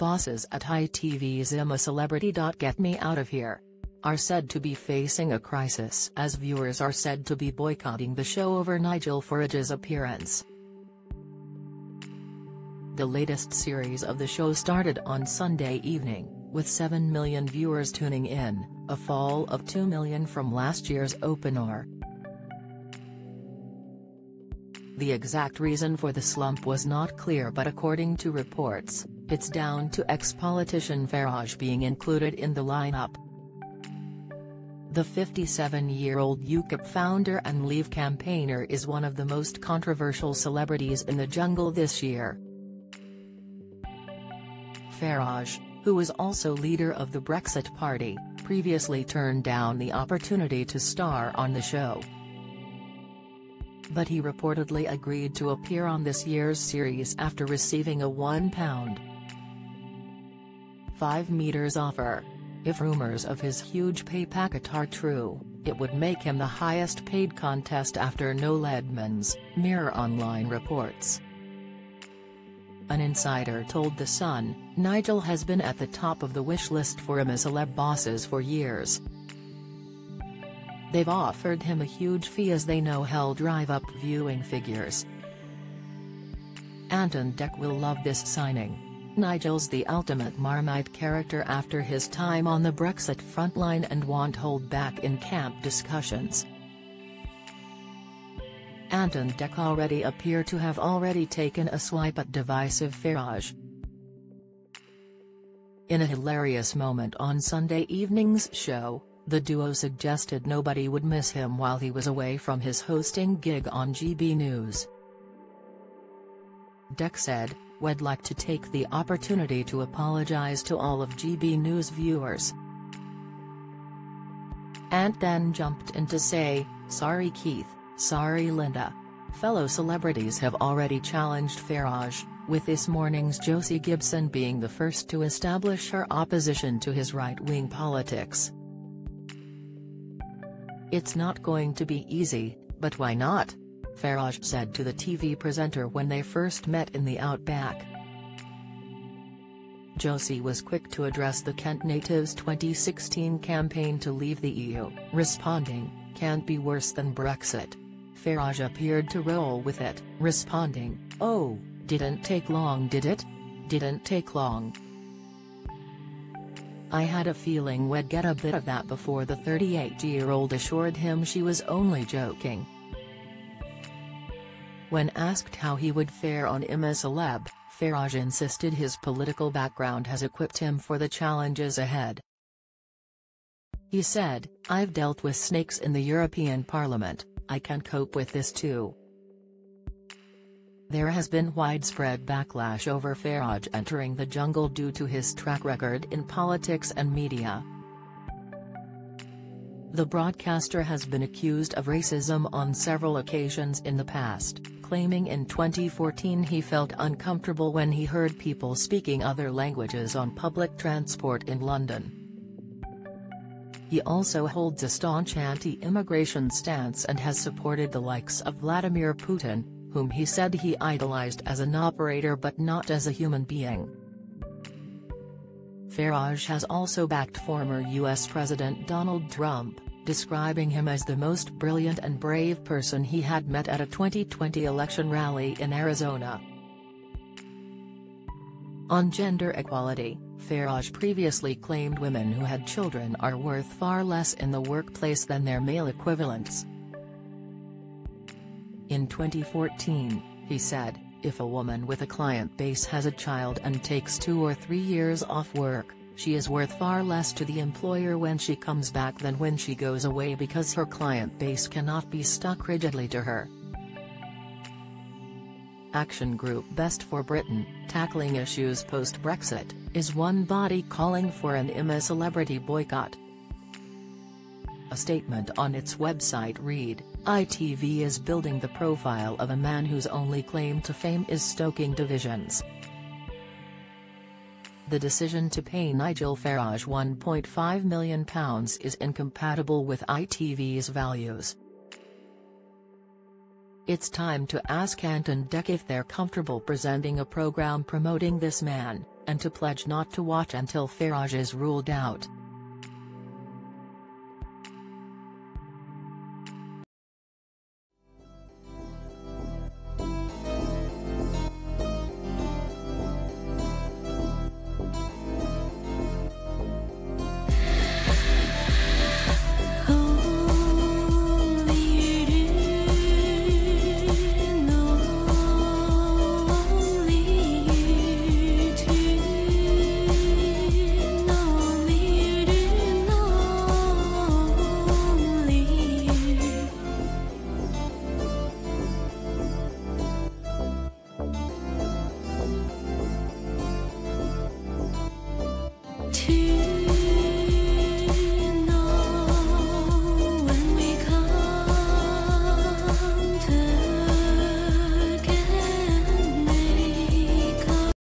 Bosses at ITV's I'm a Celebrity. Get me out of here. Are said to be facing a crisis as viewers are said to be boycotting the show over Nigel Farage's appearance. The latest series of the show started on Sunday evening, with 7 million viewers tuning in, a fall of 2 million from last year's opener. The exact reason for the slump was not clear but according to reports, it's down to ex-politician Farage being included in the lineup. The 57-year-old UKIP founder and Leave campaigner is one of the most controversial celebrities in the jungle this year. Farage, who was also leader of the Brexit Party, previously turned down the opportunity to star on the show but he reportedly agreed to appear on this year's series after receiving a £1.5 meters offer. If rumors of his huge pay packet are true, it would make him the highest paid contest after Noel Edmonds, Mirror Online reports. An insider told The Sun, Nigel has been at the top of the wish list for IM celeb bosses for years. They've offered him a huge fee as they know he'll drive up viewing figures. Ant and Dec will love this signing. Nigel's the ultimate Marmite character after his time on the Brexit frontline and won't hold back in camp discussions. Ant and Dec already appear to have already taken a swipe at divisive Farage. In a hilarious moment on Sunday evening's show, the duo suggested nobody would miss him while he was away from his hosting gig on GB News. Dec said, We'd like to take the opportunity to apologize to all of GB News viewers. Ant then jumped in to say, sorry Keith, sorry Linda. Fellow celebrities have already challenged Farage, with this morning's Josie Gibson being the first to establish her opposition to his right-wing politics. It's not going to be easy, but why not? Farage said to the TV presenter when they first met in the Outback. Josie was quick to address the Kent native's 2016 campaign to leave the EU, responding, can't be worse than Brexit. Farage appeared to roll with it, responding, oh, didn't take long did it? Didn't take long. I had a feeling we'd get a bit of that before the 38-year-old assured him she was only joking. When asked how he would fare on I'm Celeb, Farage insisted his political background has equipped him for the challenges ahead. He said, I've dealt with snakes in the European Parliament, I can cope with this too. There has been widespread backlash over Farage entering the jungle due to his track record in politics and media. The broadcaster has been accused of racism on several occasions in the past, claiming in 2014 he felt uncomfortable when he heard people speaking other languages on public transport in London. He also holds a staunch anti-immigration stance and has supported the likes of Vladimir Putin, whom he said he idolized as an operator but not as a human being. Farage has also backed former U.S. President Donald Trump, describing him as the most brilliant and brave person he had met at a 2020 election rally in Arizona. On gender equality, Farage previously claimed women who had children are worth far less in the workplace than their male equivalents. In 2014, he said, if a woman with a client base has a child and takes two or three years off work, she is worth far less to the employer when she comes back than when she goes away because her client base cannot be stuck rigidly to her. Action Group Best for Britain, tackling issues post-Brexit, is one body calling for an I'm a Celebrity boycott. A statement on its website read, ITV is building the profile of a man whose only claim to fame is stoking divisions. The decision to pay Nigel Farage £1.5 million is incompatible with ITV's values. It's time to ask Ant and Dec if they're comfortable presenting a program promoting this man. and to pledge not to watch until Farage is ruled out.